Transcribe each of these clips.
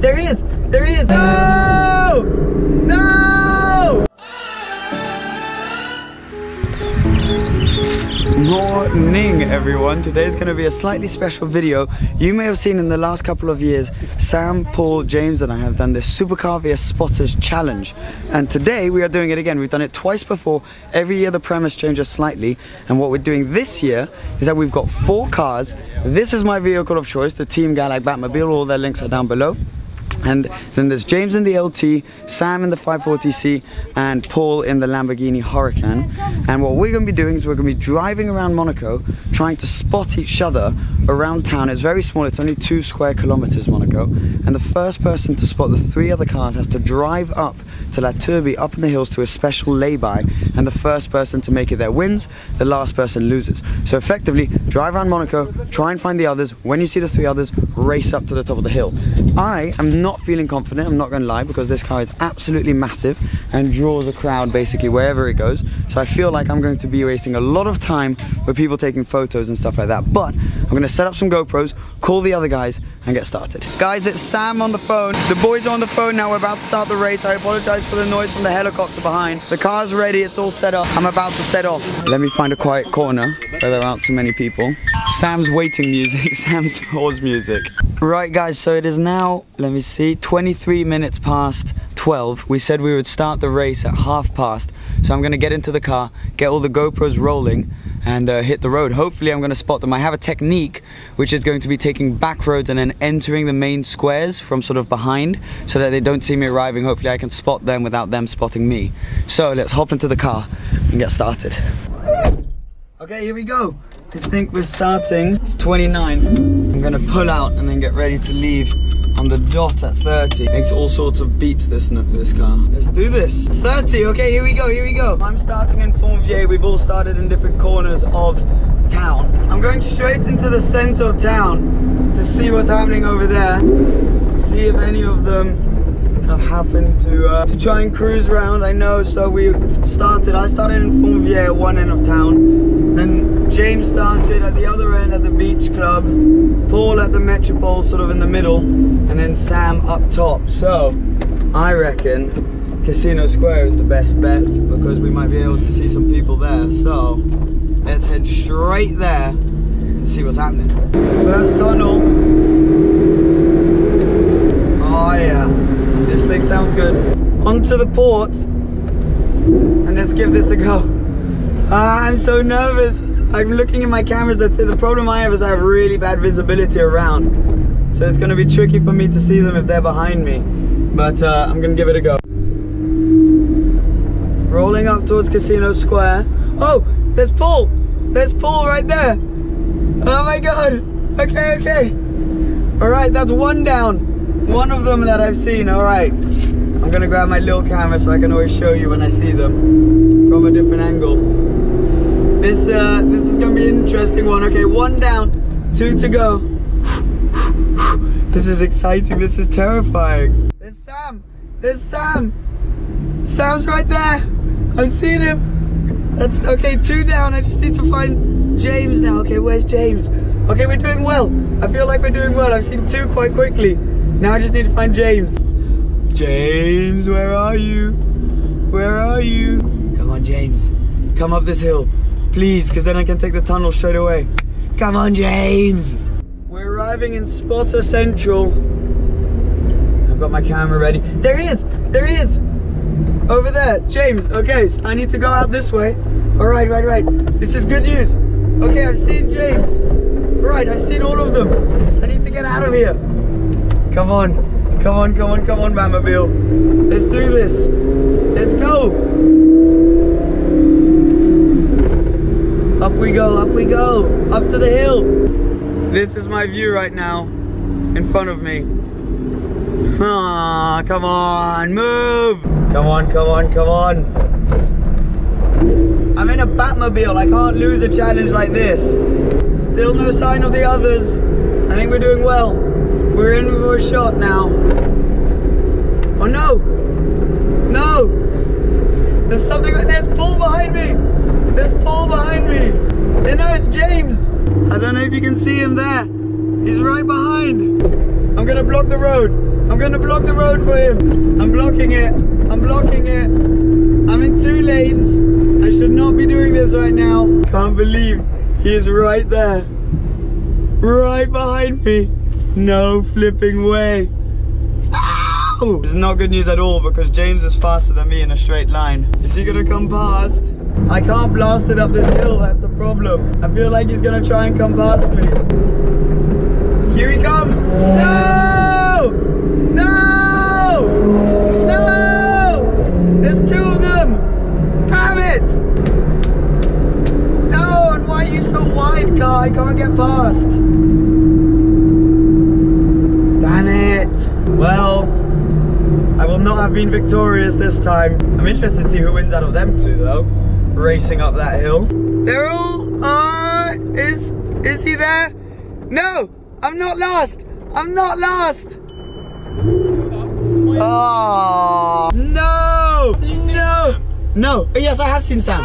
There he is! There he is! No! No! Morning everyone, today is going to be a slightly special video. You may have seen in the last couple of years, Sam, Paul, James and I have done this Supercar vs Spotters challenge. And today we are doing it again. We've done it twice before. Every year the premise changes slightly. And what we're doing this year is that we've got four cars. This is my vehicle of choice, the Team Galag Batmobile. All their links are down below. And then there's James in the LT, Sam in the 540C, and Paul in the Lamborghini Huracan. And what we're going to be doing is we're going to be driving around Monaco, trying to spot each other around town. It's very small, it's only two square kilometers, Monaco. And the first person to spot the three other cars has to drive up to La Turbie, up in the hills to a special lay-by. And the first person to make it there wins, the last person loses. So effectively, drive around Monaco, try and find the others. When you see the three others, race up to the top of the hill. I am not feeling confident, I'm not gonna lie, because this car is absolutely massive and draws a crowd basically wherever it goes. So I feel like I'm going to be wasting a lot of time with people taking photos and stuff like that. But I'm gonna set up some GoPros, call the other guys, and get started. Guys, it's Sam on the phone. The boys are on the phone now, we're about to start the race. I apologize for the noise from the helicopter behind. The car's ready, it's all set up. I'm about to set off. Let me find a quiet corner where there aren't too many people. Sam's waiting music, Sam's pause music. Right guys, so it is now, let me see, 23 minutes past 12. We said we would start the race at half past. So I'm gonna get into the car, get all the GoPros rolling and uh, hit the road. Hopefully I'm gonna spot them. I have a technique which is going to be taking back roads and then entering the main squares from sort of behind so that they don't see me arriving. Hopefully I can spot them without them spotting me. So let's hop into the car and get started. Okay, here we go. I think we're starting. It's 29. I'm gonna pull out and then get ready to leave on the dot at 30. Makes all sorts of beeps this this car. Let's do this. 30, okay, here we go, here we go. I'm starting in Fontvieille. We've all started in different corners of town. I'm going straight into the center of town to see what's happening over there. See if any of them happened to uh, to try and cruise around. I know, so we started. I started in Fontvieille at one end of town. Then James started at the other end at the beach club. Paul at the Metropole, sort of in the middle, and then Sam up top. So I reckon Casino Square is the best bet because we might be able to see some people there. So let's head straight there and see what's happening. First tunnel. Oh yeah. Sounds good. Onto the port. And let's give this a go. Ah, I'm so nervous. I'm looking at my cameras. The, the problem I have is I have really bad visibility around. So it's going to be tricky for me to see them if they're behind me. But uh, I'm going to give it a go. Rolling up towards Casino Square. Oh, there's Paul. There's Paul right there. Oh my god. Okay, okay. All right, that's one down. One of them that I've seen, all right. I'm gonna grab my little camera so I can always show you when I see them from a different angle. This, uh, this is gonna be an interesting one. Okay, one down, two to go. This is exciting, this is terrifying. There's Sam, there's Sam. Sam's right there. I've seen him. That's, okay, two down. I just need to find James now. Okay, where's James? Okay, we're doing well. I feel like we're doing well. I've seen two quite quickly. Now I just need to find James. James, where are you? Where are you? Come on, James. Come up this hill. Please, because then I can take the tunnel straight away. Come on, James. We're arriving in Spotter Central. I've got my camera ready. There he is. There he is. Over there. James. Okay, so I need to go out this way. All right, right, right. This is good news. Okay, I've seen James. Right, I've seen all of them. I need to get out of here. Come on, come on, come on, come on, Batmobile. Let's do this. Let's go. Up we go, up we go, up to the hill. This is my view right now, in front of me. Ah, come on, move. Come on, come on, come on. I'm in a Batmobile, I can't lose a challenge like this. Still no sign of the others. I think we're doing well. We're in for a shot now. Oh no! No! There's something, there's Paul behind me! There's Paul behind me! And no, it's James! I don't know if you can see him there. He's right behind. I'm gonna block the road. I'm gonna block the road for him. I'm blocking it. I'm blocking it. I'm in two lanes. I should not be doing this right now. Can't believe he is right there. Right behind me. No flipping way. Ow! It's not good news at all because James is faster than me in a straight line. Is he gonna come past? I can't blast it up this hill, that's the problem. I feel like he's gonna try and come past me. Here he comes. No! No! No! There's two of them! Damn it! No, and why are you so wide, car? I can't get past. Damn it. Well, I will not have been victorious this time. I'm interested to see who wins out of them two though. Racing up that hill. They're all, uh, is, is he there? No, I'm not last. I'm not last. Oh, no, no. No, yes, I have seen Sam.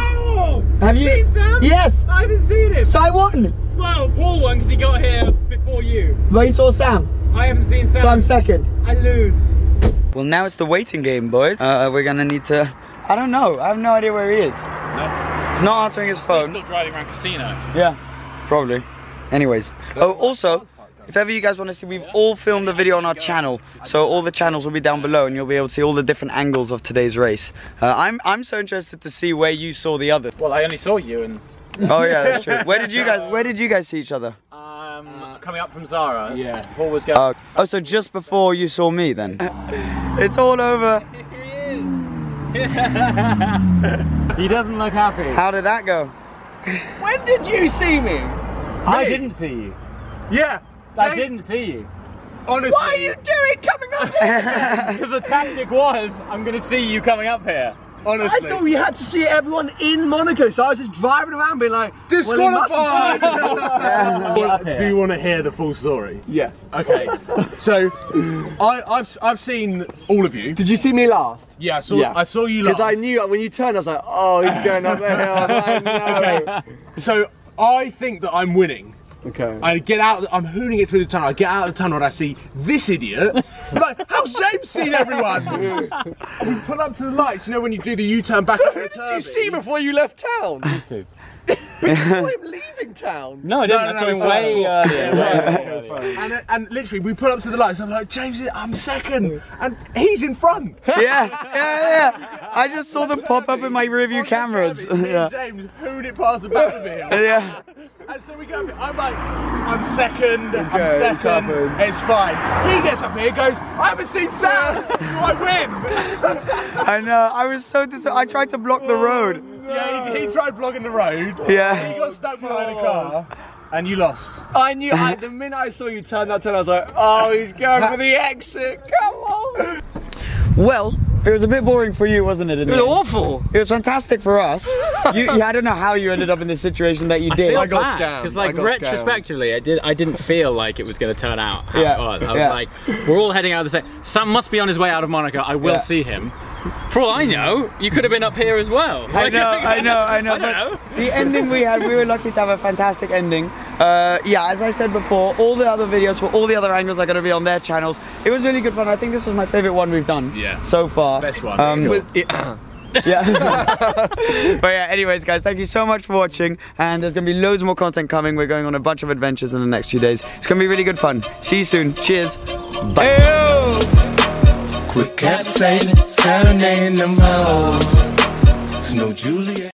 Have you? seen Sam? Yes. I haven't seen him. So I won. Well, Paul won because he got here before you. But you saw Sam. I haven't seen Sam. So I'm second. I lose. Well, now it's the waiting game, boys. Uh, we're gonna need to. I don't know. I have no idea where he is. No. He's not answering his phone. He's still driving around casino. Yeah, probably. Anyways. Oh, also, if ever you guys want to see, we've all filmed a video on our channel, so all the channels will be down below, and you'll be able to see all the different angles of today's race. Uh, I'm I'm so interested to see where you saw the others. Well, I only saw you and Oh yeah, that's true. Where did you guys Where did you guys see each other? Coming up from Zara. Yeah. Paul was going. Oh, oh, so just before you saw me then? Uh, it's all over. Here he is. he doesn't look happy. How did that go? When did you see me? I Me? didn't see you. Yeah. I didn't see you. Honestly. What are you doing coming up here? Because the tactic was, I'm going to see you coming up here. Honestly. I thought you had to see everyone in Monaco, so I was just driving around being like, well, he must Disqualified! Get up here. Do you want to hear the full story? yeah. Okay. so, I, I've I've seen all of you. Did you see me last? Yeah, I saw Yeah. I saw you last. Because I knew when you turned, I was like, oh, he's going up the hill. I was like, no. Okay. So I think that I'm winning. Okay. I get out. I'm hooning it through the tunnel. I get out of the tunnel and I see this idiot. I'm like, how's James seen everyone? we pull up to the lights. You know when you do the U-turn back up the turn. you see before you left town? These two. You saw him leaving town. No, I didn't. No, no, I saw no, him way earlier. way earlier. And, and literally, we pull up to the lights. I'm like, James, I'm second, and he's in front. yeah, yeah, yeah. I just saw them pop up in my rearview On cameras. turn, yeah. and James hoon it past the back of him. Yeah. And so we go. I'm like, I'm second, I'm Okay, it's second, it's fine. He gets up here, goes, I haven't seen Sam, so I win. I know. I was so dis- I tried to block the road. Yeah, he, he tried blocking the road. Yeah. He got stuck behind a oh. car, and you lost. I knew, I, the minute I saw you turn that turn, I was like, oh, he's going for the exit. Come on. Well, it was a bit boring for you, wasn't it? It was the awful. It was fantastic for us. You, yeah, I don't know how you ended up in the situation that you did. I got scammed. because, I like, got scammed. retrospectively, I did. I didn't feel like it was going to turn out. How Yeah, it was. I was yeah. like, we're all heading out of the same. Sam must be on his way out of Monaco. I will Yeah. see him. For all I know, you could have been up here as well. I know, I know, I know. I don't know. The ending we had, we were lucky to have a fantastic ending. Uh, yeah, as I said before, all the other videos for all the other angles are going to be on their channels. It was really good fun. I think this was my favorite one we've done. Yeah. So far. Best one. Um, With- Yeah. but yeah, anyways, guys, thank you so much for watching. And there's going to be loads more content coming. We're going on a bunch of adventures in the next few days. It's going to be really good fun. See you soon. Cheers. Bye. Quit capsizing, serenading them hoes. There's no Juliet.